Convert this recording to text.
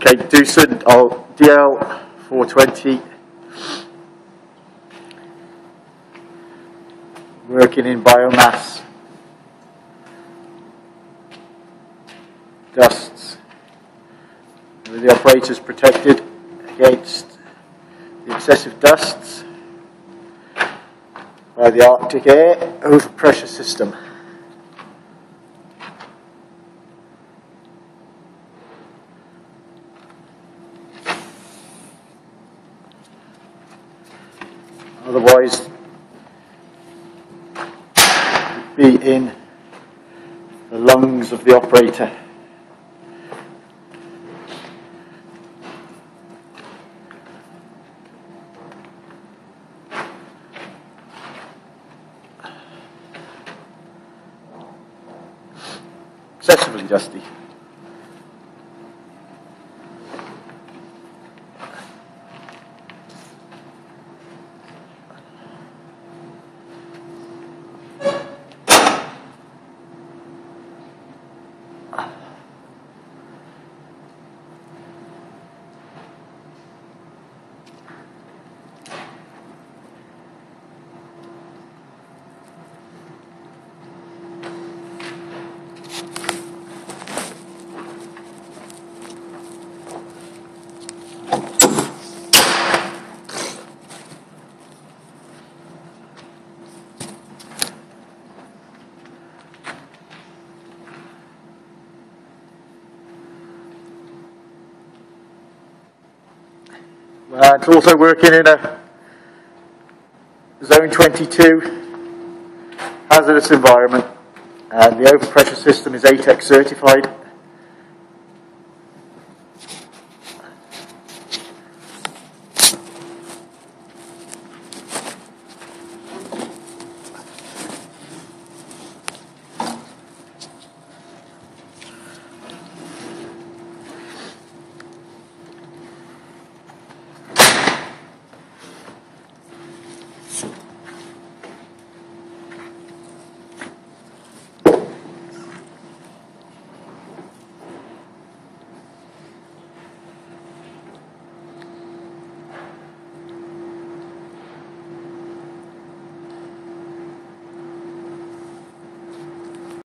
Okay, Doosan oh, DL 420. Working in biomass. Dusts. The operator is protected against the excessive dusts by the Arctic air overpressure system. Otherwise, be in the lungs of the operator. Excessively dusty. Uh, it's also working in a zone 22 hazardous environment. And the overpressure system is ATEX certified